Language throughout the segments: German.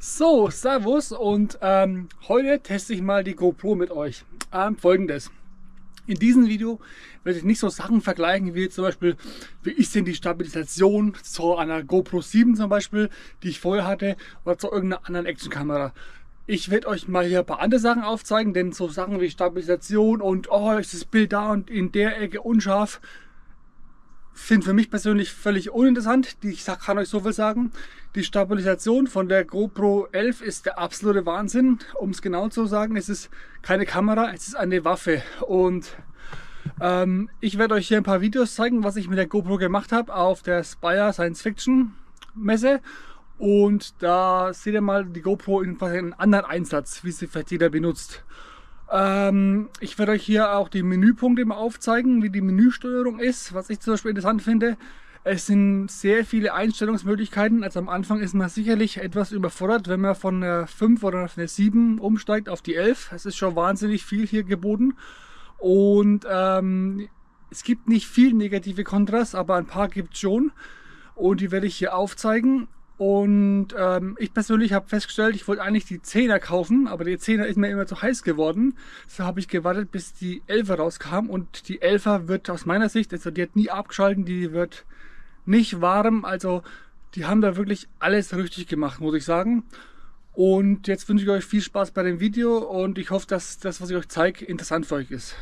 So, Servus und ähm, heute teste ich mal die GoPro mit euch. Ähm, Folgendes. In diesem Video werde ich nicht so Sachen vergleichen wie zum Beispiel, wie ist denn die Stabilisation zu einer GoPro 7 zum Beispiel, die ich vorher hatte, oder zu irgendeiner anderen Actionkamera. Ich werde euch mal hier ein paar andere Sachen aufzeigen, denn so Sachen wie Stabilisation und oh, ist das Bild da und in der Ecke unscharf, sind für mich persönlich völlig uninteressant. Ich kann euch so viel sagen. Die Stabilisation von der GoPro 11 ist der absolute Wahnsinn. Um es genau zu sagen, es ist keine Kamera, es ist eine Waffe. Und ähm, ich werde euch hier ein paar Videos zeigen, was ich mit der GoPro gemacht habe auf der Spire Science Fiction Messe. Und da seht ihr mal die GoPro in einem anderen Einsatz, wie sie vielleicht jeder benutzt. Ähm, ich werde euch hier auch die Menüpunkte mal aufzeigen, wie die Menüsteuerung ist, was ich zum Beispiel interessant finde. Es sind sehr viele Einstellungsmöglichkeiten. Also am Anfang ist man sicherlich etwas überfordert, wenn man von der 5 oder von der 7 umsteigt auf die 11. Es ist schon wahnsinnig viel hier geboten. Und ähm, es gibt nicht viel negative Kontrast, aber ein paar gibt es schon. Und die werde ich hier aufzeigen. Und ähm, ich persönlich habe festgestellt, ich wollte eigentlich die 10er kaufen, aber die 10er ist mir immer zu heiß geworden. So habe ich gewartet, bis die 11er rauskam. Und die 11er wird aus meiner Sicht, also die hat nie abgeschalten, die wird nicht warm. Also die haben da wirklich alles richtig gemacht, muss ich sagen. Und jetzt wünsche ich euch viel Spaß bei dem Video und ich hoffe, dass das, was ich euch zeige, interessant für euch ist.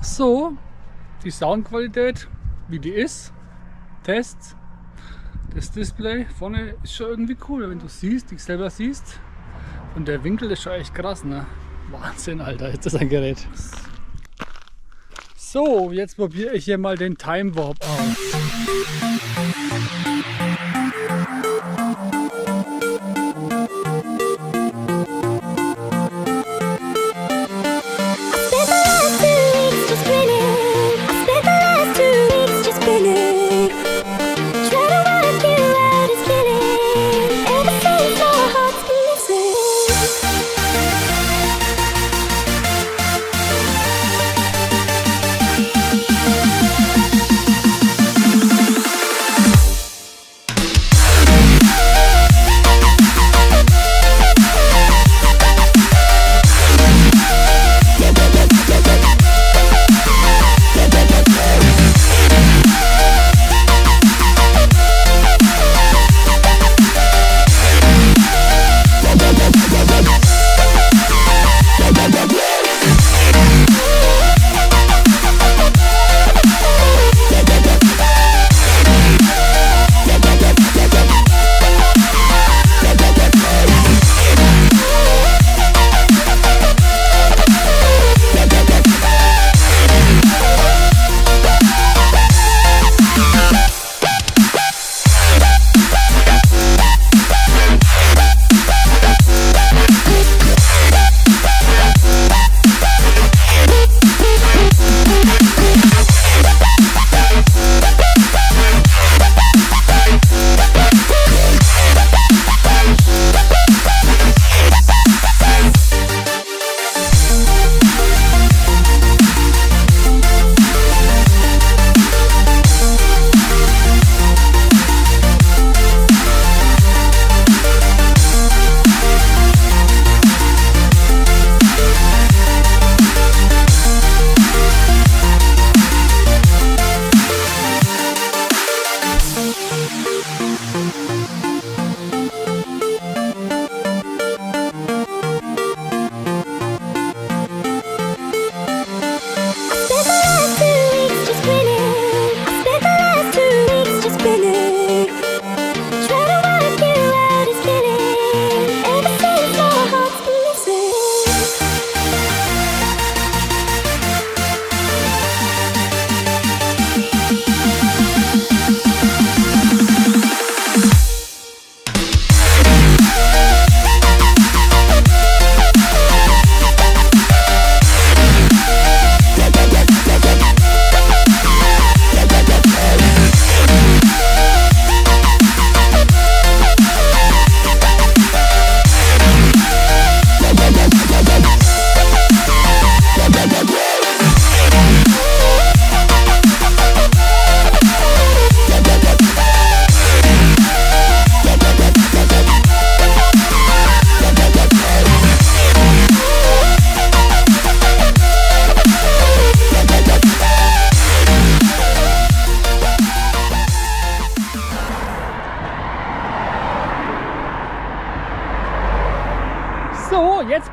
So, die Soundqualität, wie die ist. Tests. Das Display vorne ist schon irgendwie cool, wenn du siehst, dich selber siehst. Und der Winkel ist schon echt krass, ne? Wahnsinn, Alter, ist das ein Gerät. So, jetzt probiere ich hier mal den Time Warp aus.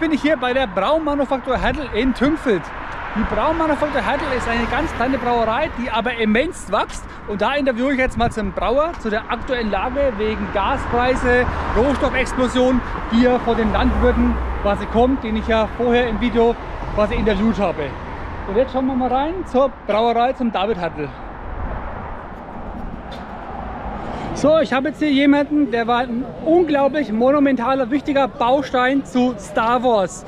Bin ich hier bei der Braumanufaktur Hertel in Tümpfeld. Die Braumanufaktur Hertel ist eine ganz kleine Brauerei, die aber immens wächst. Und da interviewe ich jetzt mal zum Brauer, zu der aktuellen Lage wegen Gaspreise, Rohstoffexplosion, die ja vor den Landwirten quasi kommt, den ich ja vorher im Video quasi interviewt habe. Und jetzt schauen wir mal rein zur Brauerei, zum David Hertel. So, ich habe jetzt hier jemanden, der war ein unglaublich monumentaler, wichtiger Baustein zu Star Wars.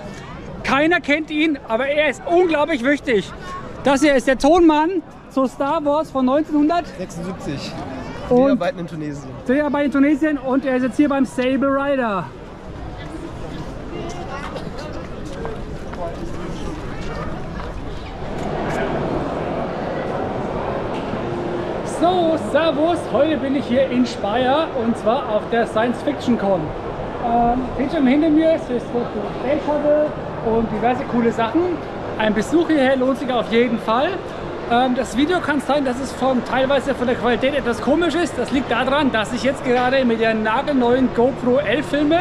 Keiner kennt ihn, aber er ist unglaublich wichtig. Das hier ist der Tonmann zu Star Wars von 1976. Und Dreharbeiten in Tunesien. Dreharbeiten in Tunesien und er ist jetzt hier beim Saber Rider. So, Servus, heute bin ich hier in Speyer und zwar auf der Science Fiction Con. Ähm, hinter mir ist das Space Shuttle und diverse coole Sachen. Ein Besuch hierher lohnt sich auf jeden Fall. Ähm, das Video kann sein, dass es von, teilweise von der Qualität etwas komisch ist. Das liegt daran, dass ich jetzt gerade mit der nagelneuen GoPro 11 filme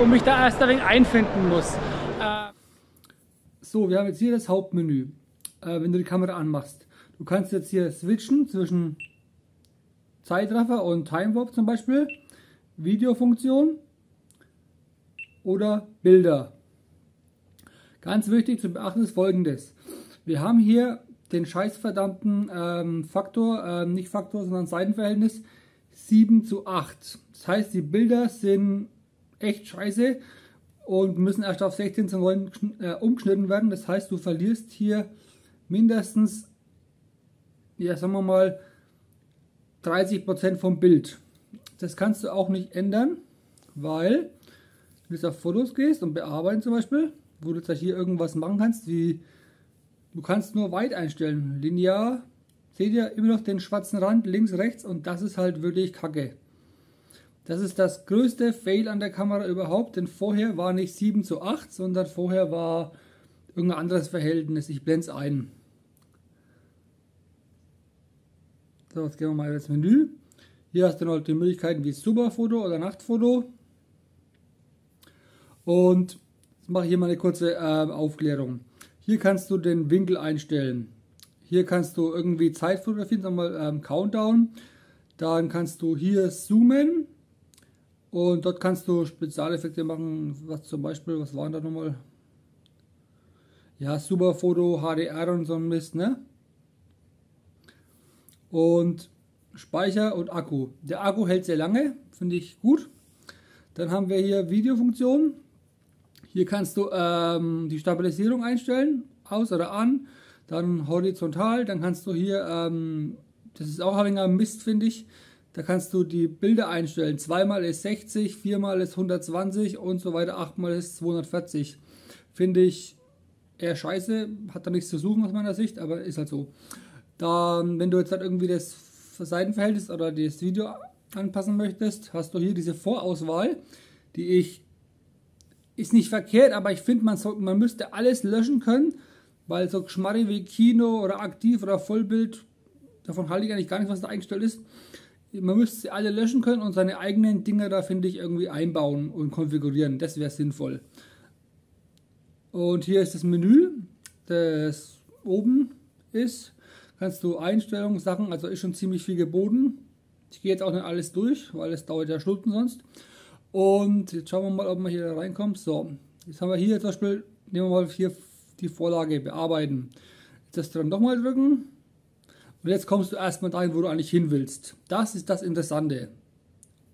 und mich da erst wenig einfinden muss. Äh so, wir haben jetzt hier das Hauptmenü, äh, wenn du die Kamera anmachst. Du kannst jetzt hier switchen zwischen Zeitraffer und Time Warp zum Beispiel, Videofunktion oder Bilder. Ganz wichtig zu beachten ist folgendes. Wir haben hier den scheißverdammten ähm, Faktor, äh, nicht Faktor, sondern Seitenverhältnis 7 zu 8. Das heißt, die Bilder sind echt scheiße und müssen erst auf 16 zu 9 äh, umgeschnitten werden. Das heißt, du verlierst hier mindestens, ja, sagen wir mal, 30% vom Bild. Das kannst du auch nicht ändern, weil wenn du jetzt auf Fotos gehst und bearbeiten zum Beispiel, wo du jetzt hier irgendwas machen kannst, wie du kannst nur weit einstellen, linear, seht ihr immer noch den schwarzen Rand links, rechts und das ist halt wirklich kacke. Das ist das größte Fail an der Kamera überhaupt, denn vorher war nicht 7 zu 8, sondern vorher war irgendein anderes Verhältnis. Ich blende es ein. So, jetzt gehen wir mal ins Menü. Hier hast du noch die Möglichkeiten wie Superfoto oder Nachtfoto. Und jetzt mache ich hier mal eine kurze äh, Aufklärung. Hier kannst du den Winkel einstellen. Hier kannst du irgendwie Zeit fotografieren, sagen wir mal ähm, Countdown. Dann kannst du hier zoomen und dort kannst du Spezialeffekte machen, was zum Beispiel, was waren da nochmal? Ja, Superfoto, HDR und so ein Mist, ne? Und Speicher und Akku. Der Akku hält sehr lange, finde ich gut. Dann haben wir hier Videofunktion. Hier kannst du ähm, die Stabilisierung einstellen, aus oder an. Dann horizontal, dann kannst du hier, ähm, das ist auch ein Mist, finde ich, da kannst du die Bilder einstellen. Zweimal ist 60, viermal ist 120 und so weiter, achtmal ist 240. Finde ich eher scheiße, hat da nichts zu suchen aus meiner Sicht, aber ist halt so. Dann, wenn du jetzt halt irgendwie das Seitenverhältnis oder das Video anpassen möchtest, hast du hier diese Vorauswahl, die ich ist nicht verkehrt, aber ich finde, man, man müsste alles löschen können, weil so Geschmarri wie Kino oder Aktiv oder Vollbild, davon halte ich eigentlich gar nicht, was da eingestellt ist man müsste sie alle löschen können und seine eigenen Dinge da, finde ich, irgendwie einbauen und konfigurieren. Das wäre sinnvoll. Und hier ist das Menü, das oben ist. Kannst du Einstellungen, Sachen, also ist schon ziemlich viel geboten. Ich gehe jetzt auch nicht alles durch, weil es dauert ja Stunden sonst. Und jetzt schauen wir mal, ob man hier reinkommt. So, jetzt haben wir hier zum Beispiel, nehmen wir mal hier die Vorlage bearbeiten. Jetzt das dran nochmal drücken und jetzt kommst du erstmal dahin, wo du eigentlich hin willst. Das ist das Interessante.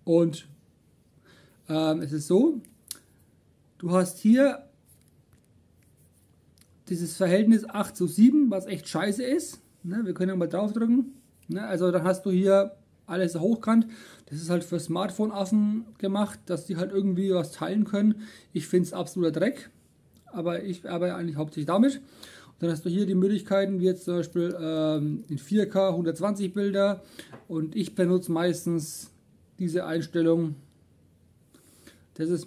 Und ähm, es ist so, du hast hier dieses Verhältnis 8 zu 7, was echt scheiße ist. Ne, wir können ja mal draufdrücken. Ne, also dann hast du hier alles hochkant. Das ist halt für Smartphone-Affen gemacht, dass die halt irgendwie was teilen können. Ich finde es absoluter Dreck. Aber ich arbeite eigentlich hauptsächlich damit. Dann hast du hier die Möglichkeiten, wie jetzt zum Beispiel ähm, in 4K 120 Bilder und ich benutze meistens diese Einstellung. Das ist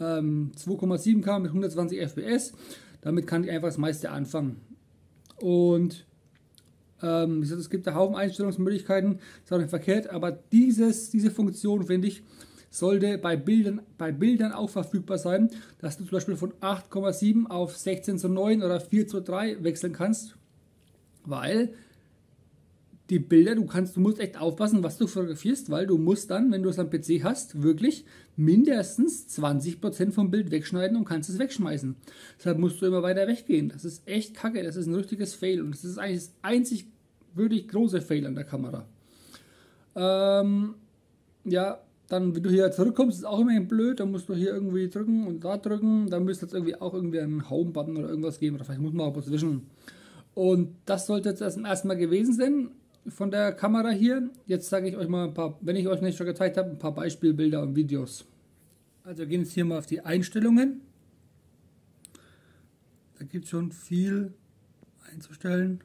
ähm, 2,7K mit 120 FPS. Damit kann ich einfach das meiste anfangen. Und ähm, es gibt da Haufen Einstellungsmöglichkeiten, ist auch nicht verkehrt, aber dieses, diese Funktion finde ich sollte bei Bildern, bei Bildern auch verfügbar sein, dass du zum Beispiel von 8,7 auf 16 zu 9 oder 4 zu 3 wechseln kannst, weil die Bilder, du kannst, du musst echt aufpassen, was du fotografierst, weil du musst dann, wenn du es am PC hast, wirklich mindestens 20% vom Bild wegschneiden und kannst es wegschmeißen. Deshalb musst du immer weiter weggehen. Das ist echt kacke, das ist ein richtiges Fail und das ist eigentlich das einzig wirklich große Fail an der Kamera. Ähm, ja, dann, wenn du hier zurückkommst, ist auch immer blöd. Dann musst du hier irgendwie drücken und da drücken. Dann müsste es irgendwie auch irgendwie einen Home-Button oder irgendwas geben. Oder vielleicht muss man auch was wischen. Und das sollte jetzt erstmal gewesen sein von der Kamera hier. Jetzt zeige ich euch mal ein paar, wenn ich euch nicht schon gezeigt habe, ein paar Beispielbilder und Videos. Also gehen jetzt hier mal auf die Einstellungen. Da gibt es schon viel einzustellen.